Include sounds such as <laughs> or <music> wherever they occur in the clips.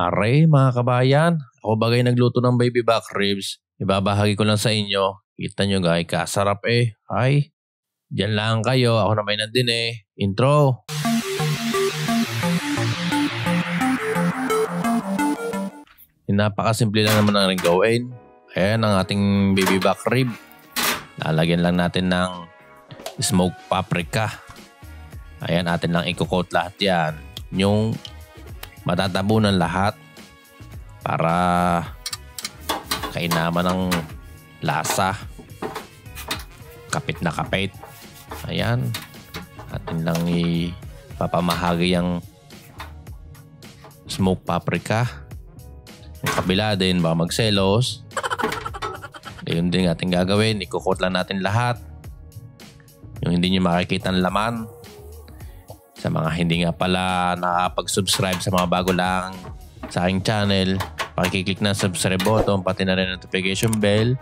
Aray mga kabayan, ako bagay nagluto ng baby back ribs. Ibabahagi ko lang sa inyo. Kita nyo guys, kasarap eh. Ay, dyan lang kayo. Ako na may nandin eh. Intro! Napakasimple lang naman ang gawin. Ayan ang ating baby back rib. Lalagyan lang natin ng smoked paprika. Ayan, atin lang ikukot lahat yan. Yung matatabunan lahat para kainaman ng lasa. Kapit na kapit. Ayan. Atin lang ipapamahagi ang smoked paprika. Yung kabila din, baka magselos. <laughs> Ayun din ating gagawin. Ikukot lang natin lahat. Yung hindi nyo makikita ng laman. Sa mga hindi nga pala nakapag-subscribe sa mga bago lang sa aking channel, pakiklik na subscribe button pati na rin notification bell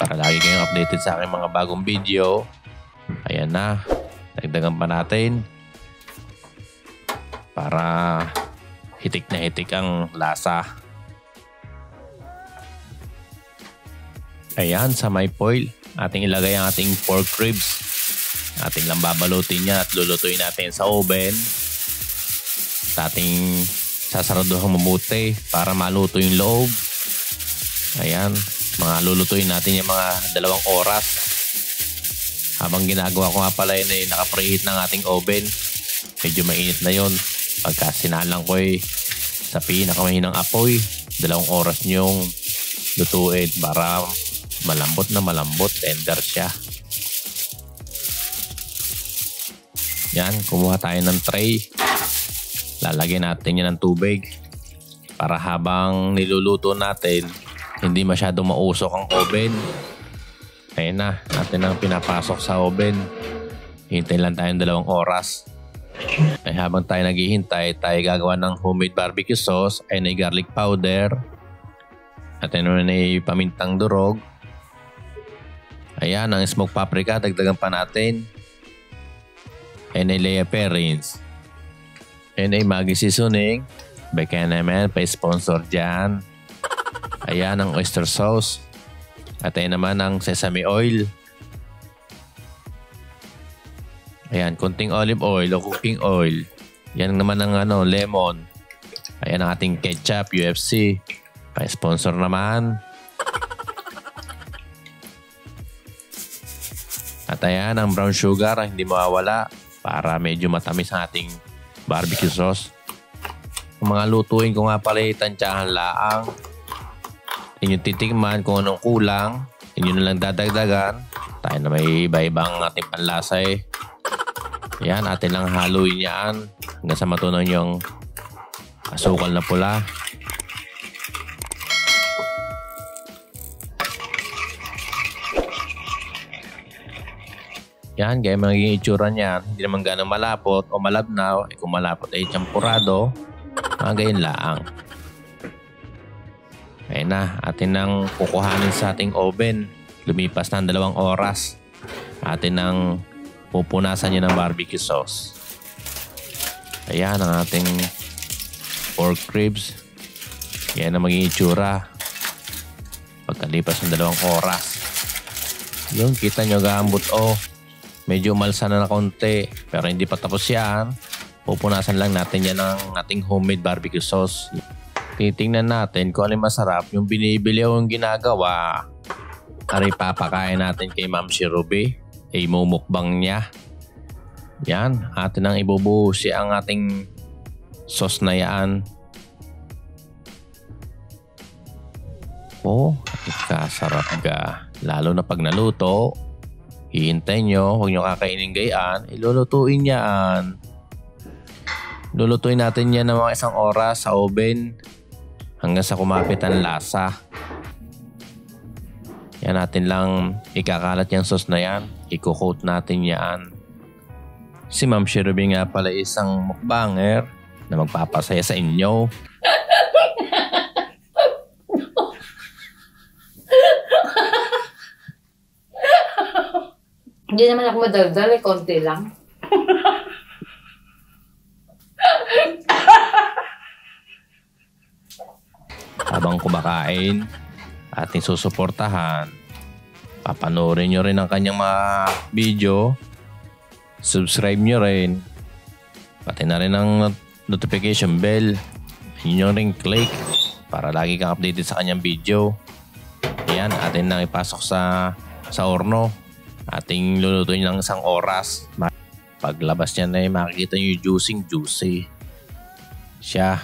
para lagi kayong updated sa aking mga bagong video. Ayan na. Dagdagan pa natin para hitik na hitik ang lasa. Ayan, sa may foil, ating ilagay ang ating pork ribs. Ating lang babalutin niya at lulutuin natin sa oven. Sa ating sasaraduhang mabuti para maluto yung loob. Ayan, mga lulutuin natin yung mga dalawang oras. Habang ginagawa ko nga pala yun ay nakapreheat ng ating oven. Medyo mainit na yon Pagka sinalang ko eh, sa pinakamahinang apoy, dalawang oras niyong lutuin para malambot na malambot, tender siya. Yan, kumuha tayo ng tray. Lalagyan natin yan ng tubig para habang niluluto natin, hindi masyadong mausok ang oven. Ayun na, natin ang pinapasok sa oven. Hintay lang tayong dalawang oras. Ay habang tayo naghihintay, tayo gagawa ng homemade barbecue sauce, ay na garlic powder, at ano na pamintang durog. Ayan, ang smoked paprika, dagdagan pa natin. NLA Parents. NA Maggie Seasoning. Baka naman, pa-sponsor dyan. Ayan ang oyster sauce. At ayan naman ang sesame oil. Ayan, konting olive oil o cooking oil. Yan naman ang ano, lemon. Ayan ang ating ketchup, UFC. Pa-sponsor naman. At ayan ang brown sugar, hindi mawawala para medyo matamis ang ating barbecue sauce. Ang mga lutuin ko nga pala tansyahan laang. Inyong titikman kung anong kulang. Inyo na lang dadagdagan. Tayo na may iba-ibang ating panlasa eh. Yan, atin lang haluin yan hanggang sa matunaw yung asukal na pula. Yan, gaya magiging itsura niyan. Hindi naman ganang malapot o malabnaw. Eh, kung malapot ay champurado, mga gayon laang. Ayun na, atin nang kukuhanin sa ating oven. Lumipas na dalawang oras. Atin nang pupunasan niya ng barbecue sauce. Ayan ang ating pork ribs. Yan ang magiging itsura. Pagkalipas ng dalawang oras. Yung kita nyo gambot oh medyo malsa na na konti pero hindi pa tapos yan. Pupunasan lang natin yan ng ating homemade barbecue sauce. Titingnan natin kung alin masarap yung binibili o yung ginagawa. Ari papakain natin kay Ma'am si Ruby. Ay mumukbang niya. Yan atin ang ibubuhusi ang ating sauce na yan. Oh kasarap ga. Lalo na pag naluto Hihintay nyo, huwag nyo kakainin gayaan, ilulutuin yan. Lulutuin natin yan ng mga isang oras sa oven hanggang sa kumapit ang lasa. Yan natin lang ikakalat yung sauce na yan. Iko-coat natin yan. Si Ma'am Shirubi nga pala isang mukbanger na magpapasaya sa inyo. Hindi naman ako madaldal, eh, konti lang. habang kumakain, ating susuportahan. Papanoorin nyo rin ang kanyang mga video. Subscribe nyo rin. Pati na rin ang not- notification bell. Yun nyo rin click para lagi kang updated sa kanyang video. Ayan, atin na ipasok sa sa orno. Ating lulutuin ng isang oras. Paglabas niya na eh, makikita yung juicing juicy. Siya.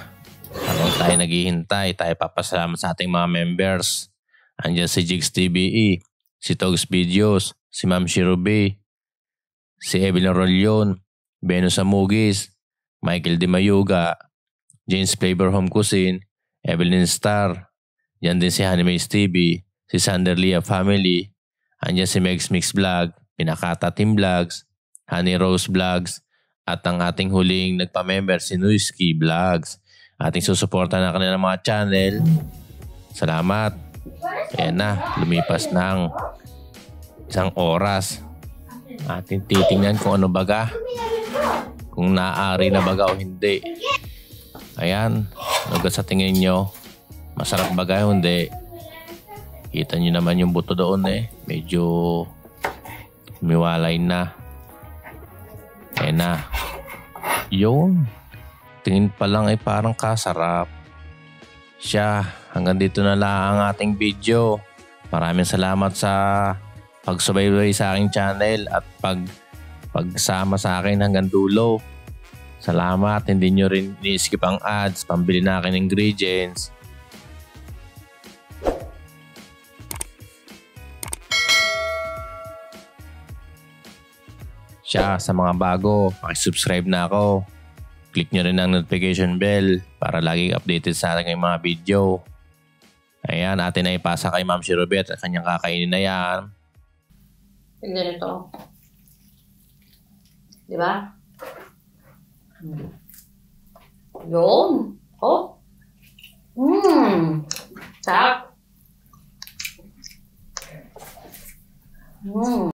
Habang tayo naghihintay, tayo papasalamat sa ating mga members. Andiyan si Jigs TBE, si Togs Videos, si Ma'am Shirubi, si Evelyn Rolyon, Venus Amugis, Michael De Mayuga, James Flavor Home Cuisine, Evelyn Star, yan din si Honeymaze TV, si Sander Lia Family, andyan si Megs Mix Vlog, Pinakata Team Vlogs, Honey Rose Vlogs, at ang ating huling nagpa-member si Nuisky Vlogs. Ating susuporta na kanilang mga channel. Salamat. Ayan na, lumipas ang isang oras. Ating titingnan kung ano baga. Kung naaari na baga o hindi. Ayan, ano sa tingin nyo? Masarap baga o hindi? Kita nyo naman yung buto doon eh. Medyo umiwalay na. Ayan na. Yun. Tingin pa lang ay parang kasarap. Siya, hanggang dito na lang ang ating video. Maraming salamat sa pagsubaybay sa aking channel at pag pagsama sa akin hanggang dulo. Salamat, hindi nyo rin ni-skip ang ads, pambili na akin ingredients. siya sa mga bago. Pakisubscribe na ako. Click nyo rin ang notification bell para laging updated sa ating mga video. Ayan, atin na ipasa kay Ma'am Shirobet at kanyang kakainin na yan. Ganito. Di ba? Hmm. Yun. Oh. Mmm. Sarap. Mmm.